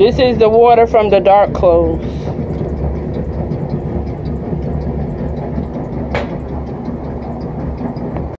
This is the water from the dark clothes.